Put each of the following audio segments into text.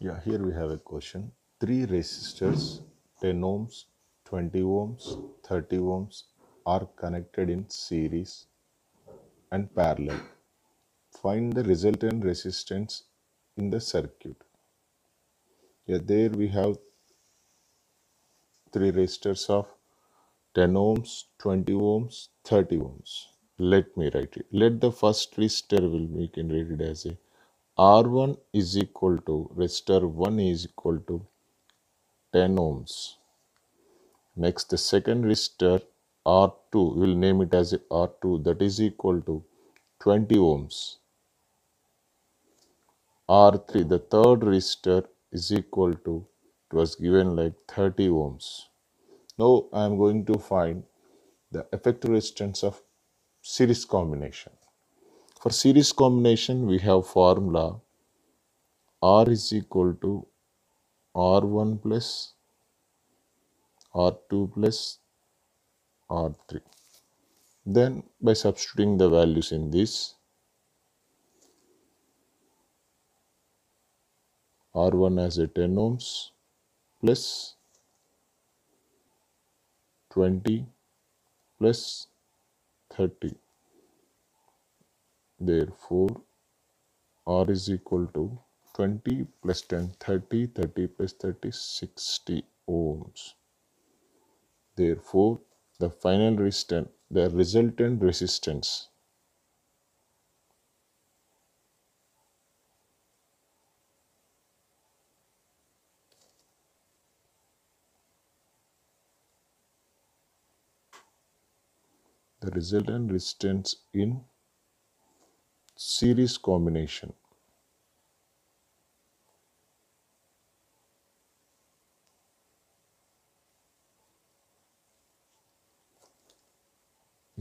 Yeah, here we have a question. Three resistors, 10 ohms, 20 ohms, 30 ohms are connected in series and parallel. Find the resultant resistance in the circuit. Yeah, there we have three resistors of 10 ohms, 20 ohms, 30 ohms. Let me write it. Let the first resistor will we can read it as a R1 is equal to resistor 1 is equal to 10 ohms. Next, the second resistor R2, we will name it as a R2 that is equal to 20 ohms. R3, the third resistor is equal to, it was given like 30 ohms. Now I am going to find the effective resistance of series combination. For series combination, we have formula R is equal to R1 plus R2 plus R3. Then by substituting the values in this, R1 as a 10 ohms plus 20 plus 30 Therefore, R is equal to 20 plus 10, 30, 30 plus 30, 60 ohms. Therefore, the final resistance, the resultant resistance the resultant resistance in series combination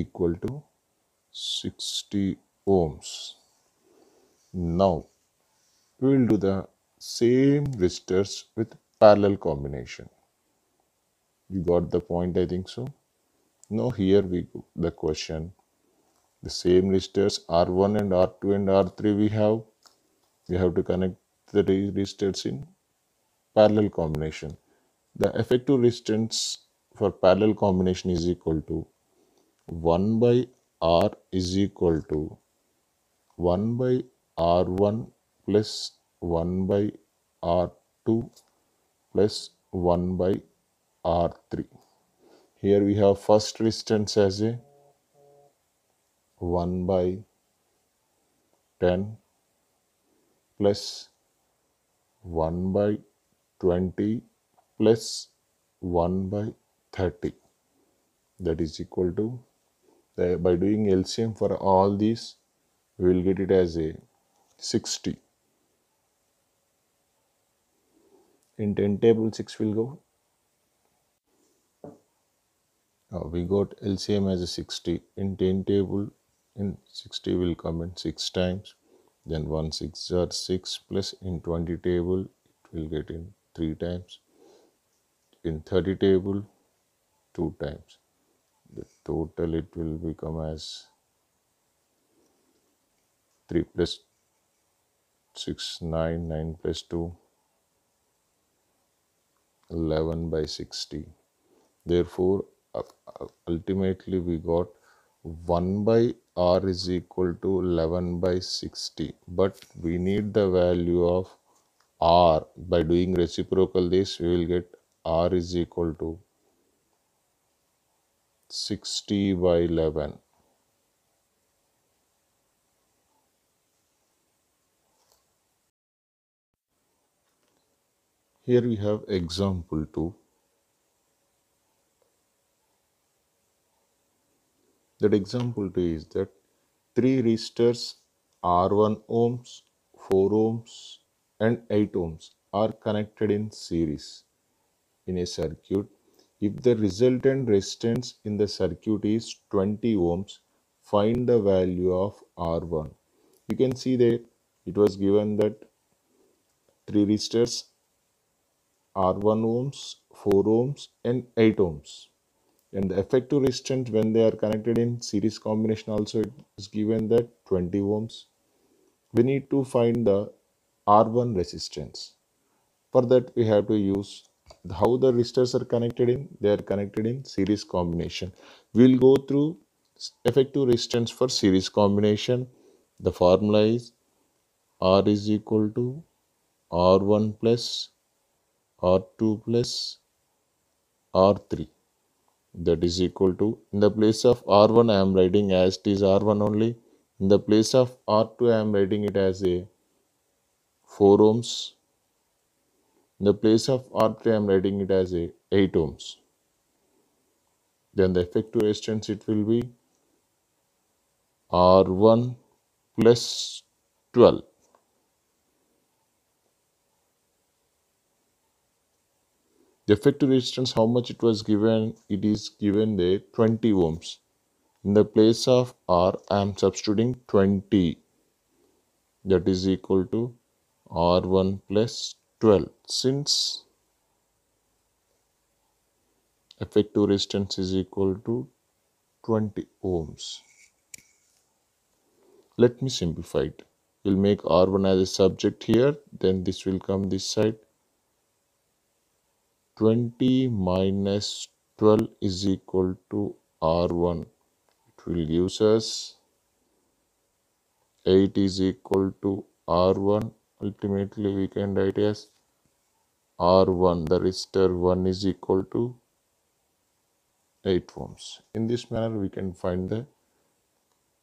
equal to 60 ohms. Now we will do the same resistors with parallel combination. You got the point I think so. Now here we go the question the same resistors R1 and R2 and R3 we have. We have to connect the resistors in parallel combination. The effective resistance for parallel combination is equal to 1 by R is equal to 1 by R1 plus 1 by R2 plus 1 by R3. Here we have first resistance as a 1 by 10 plus 1 by 20 plus 1 by 30 that is equal to by doing LCM for all these we will get it as a 60 in 10 table 6 will go uh, we got LCM as a 60 in 10 table in 60 will come in 6 times. Then 1 6 are 6 plus in 20 table it will get in 3 times. In 30 table 2 times. The total it will become as 3 plus 6 9 9 plus 2 11 by 60 therefore ultimately we got 1 by r is equal to 11 by 60 but we need the value of r. By doing reciprocal this we will get r is equal to 60 by 11 here we have example 2 That example 2 is that three resistors R1 ohms, 4 ohms and 8 ohms are connected in series in a circuit. If the resultant resistance in the circuit is 20 ohms, find the value of R1. You can see that it was given that three resistors R1 ohms, 4 ohms and 8 ohms and the effective resistance when they are connected in series combination also it is given that 20 ohms we need to find the R1 resistance. For that, we have to use how the resistors are connected in. They are connected in series combination. We'll go through effective resistance for series combination. The formula is R is equal to R1 plus R2 plus R3 that is equal to in the place of R1 I am writing as it is R1 only. In the place of R2 I am writing it as a 4 ohms. In the place of R3 I am writing it as a 8 ohms. Then the effective resistance it will be R1 plus 12 The effective resistance, how much it was given, it is given there 20 ohms. In the place of R, I am substituting 20. That is equal to R1 plus 12. Since effective resistance is equal to 20 ohms. Let me simplify it. We'll make R1 as a subject here, then this will come this side 20 minus 12 is equal to R1. It will give us 8 is equal to R1. Ultimately, we can write as R1. The resistor 1 is equal to 8 ohms. In this manner, we can find the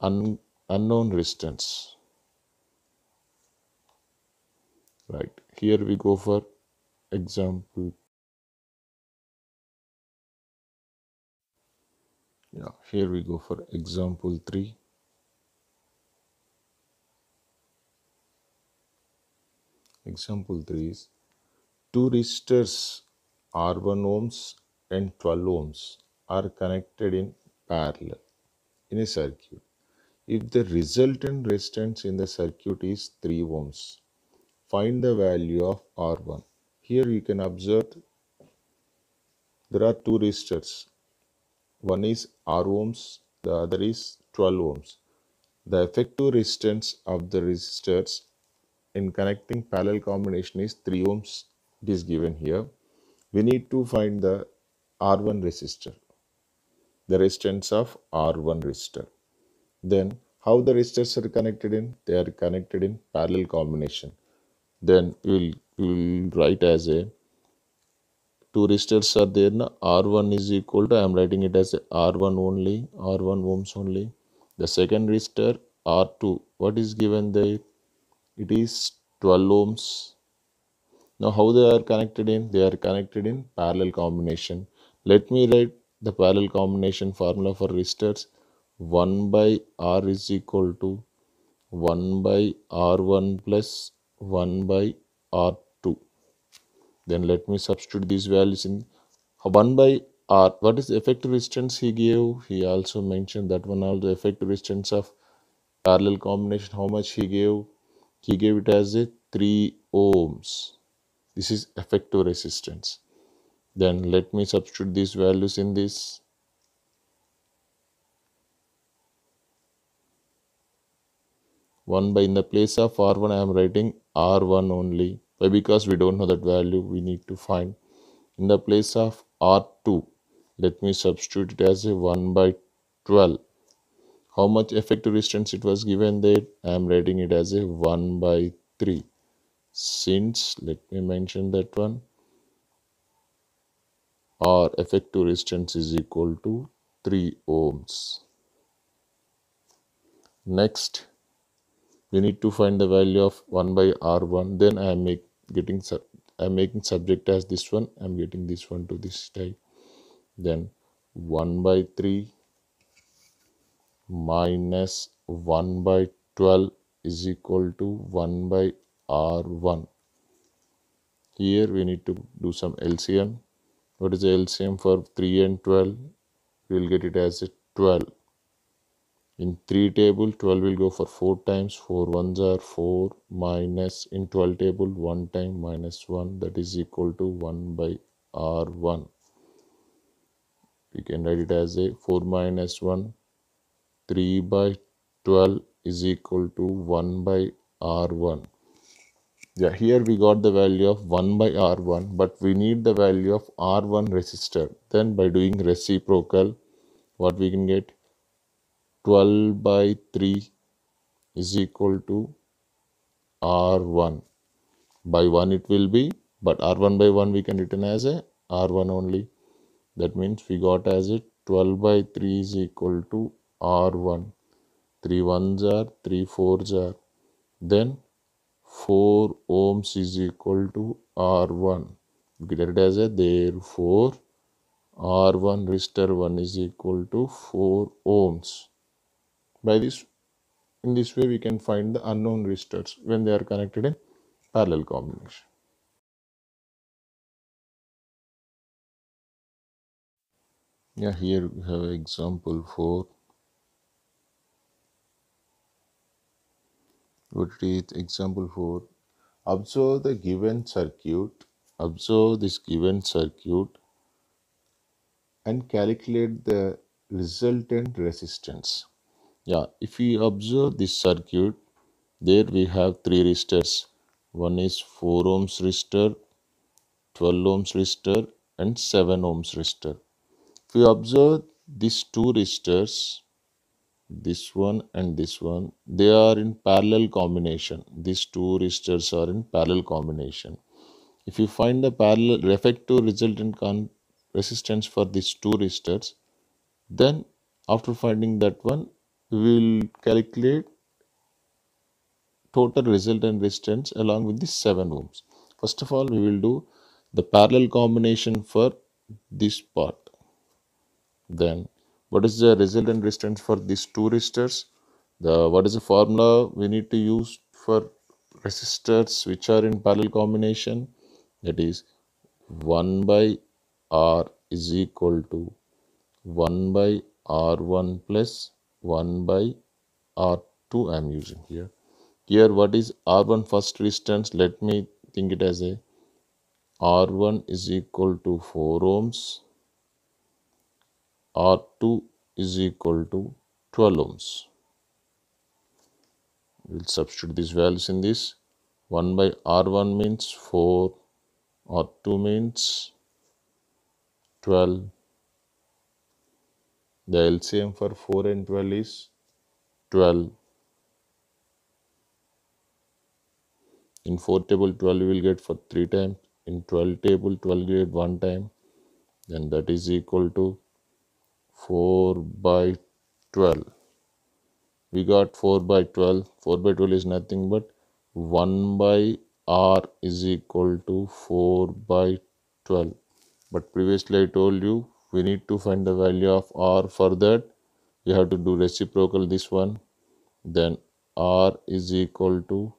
un unknown resistance. Right. Here we go for example yeah here we go for example 3 example 3 is two resistors r1 ohms and 12 ohms are connected in parallel in a circuit. If the resultant resistance in the circuit is 3 ohms find the value of r1 here you can observe there are two resistors one is R ohms, the other is 12 ohms. The effective resistance of the resistors in connecting parallel combination is 3 ohms. It is given here. We need to find the R1 resistor, the resistance of R1 resistor. Then how the resistors are connected in? They are connected in parallel combination. Then we will we'll write as a two resistors are there now r1 is equal to i am writing it as r1 only r1 ohms only. The second resistor r2 what is given there? It is 12 ohms now how they are connected in? They are connected in parallel combination. Let me write the parallel combination formula for resistors 1 by r is equal to 1 by r1 plus 1 by r then let me substitute these values in uh, 1 by R. What is the effective resistance he gave? He also mentioned that one also effective resistance of parallel combination. How much he gave? He gave it as a 3 ohms. This is effective resistance. Then let me substitute these values in this. One by in the place of R1 I am writing R1 only why because we don't know that value we need to find. In the place of r2 let me substitute it as a 1 by 12 how much effective resistance it was given there? I am writing it as a 1 by 3 since let me mention that one. Our effective resistance is equal to 3 ohms. Next we need to find the value of 1 by r1 then i make getting i'm making subject as this one i'm getting this one to this type then 1 by 3 minus 1 by 12 is equal to 1 by r1 here we need to do some lcm what is the lcm for 3 and 12 we will get it as a 12 in 3 table 12 will go for 4 times 4 ones are 4 minus in 12 table 1 time minus 1 that is equal to 1 by r1 we can write it as a 4 minus 1 3 by 12 is equal to 1 by R1. Yeah, here we got the value of 1 by R1, but we need the value of R1 resistor. Then by doing reciprocal, what we can get? 12 by 3 is equal to R1. By 1 it will be, but R1 by 1 we can written as a R1 only. That means we got as a 12 by 3 is equal to R1. 3 ones are, 3 fours are. Then 4 ohms is equal to R1. Get it as a therefore R1 resistor 1 is equal to 4 ohms. By this, in this way we can find the unknown resistors when they are connected in parallel combination. Yeah, here we have example 4. What is example 4. Observe the given circuit, observe this given circuit and calculate the resultant resistance. Yeah, if we observe this circuit, there we have three resistors. One is 4 ohms resistor, 12 ohms resistor and 7 ohms resistor. If we observe these two resistors, this one and this one, they are in parallel combination. These two resistors are in parallel combination. If you find the parallel effective resultant resistance for these two resistors, then after finding that one, we will calculate total resultant resistance along with the 7 ohms. First of all, we will do the parallel combination for this part. Then what is the resultant resistance for these two resistors? The what is the formula we need to use for resistors which are in parallel combination? That is 1 by R is equal to 1 by R1 plus 1 by R2 I am using here. Here what is R1 first resistance? Let me think it as a R1 is equal to 4 ohms R2 is equal to 12 ohms. We'll substitute these values in this. 1 by R1 means 4, R2 means 12. The LCM for 4 and 12 is 12. In 4 table 12 we will get for 3 times. In 12 table 12 we get 1 time. Then that is equal to 4 by 12 we got 4 by 12 4 by 12 is nothing but 1 by r is equal to 4 by 12 but previously i told you we need to find the value of r for that. We have to do reciprocal this one. Then r is equal to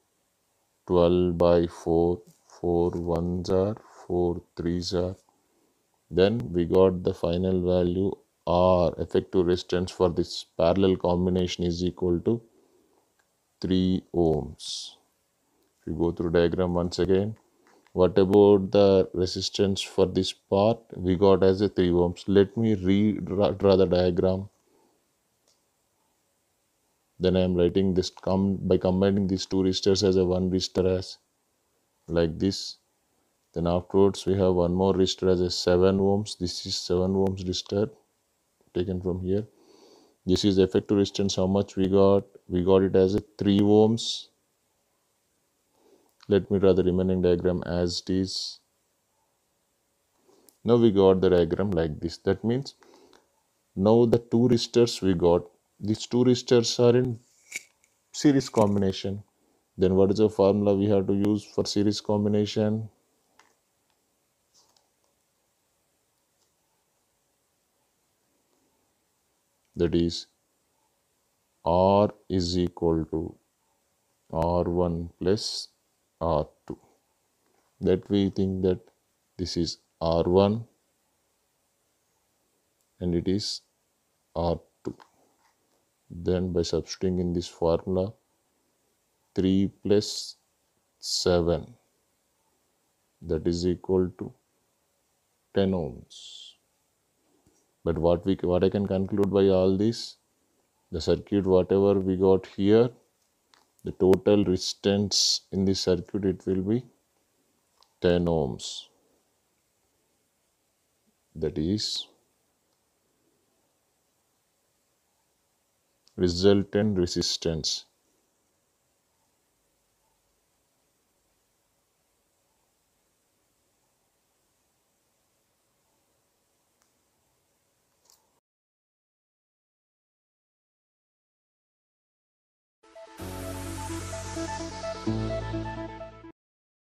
12 by 4 4 ones are 4 threes are. Then we got the final value. R effective resistance for this parallel combination is equal to 3 ohms. If you go through diagram once again, what about the resistance for this part? We got as a 3 ohms. Let me redraw the diagram. Then I am writing this com by combining these two resistors as a one resistor as like this. Then afterwards we have one more resistor as a 7 ohms. This is 7 ohms resistor taken from here this is effective resistance how much we got we got it as a 3 ohms let me draw the remaining diagram as it is. Now we got the diagram like this. That means now the two resistors we got these two resistors are in series combination. Then what is the formula we have to use for series combination? That is R is equal to R1 plus R2 that we think that this is R1 and it is R2 then by substituting in this formula 3 plus 7 that is equal to 10 ohms. But what we what i can conclude by all this? The circuit whatever we got here the total resistance in the circuit it will be 10 ohms. That is resultant resistance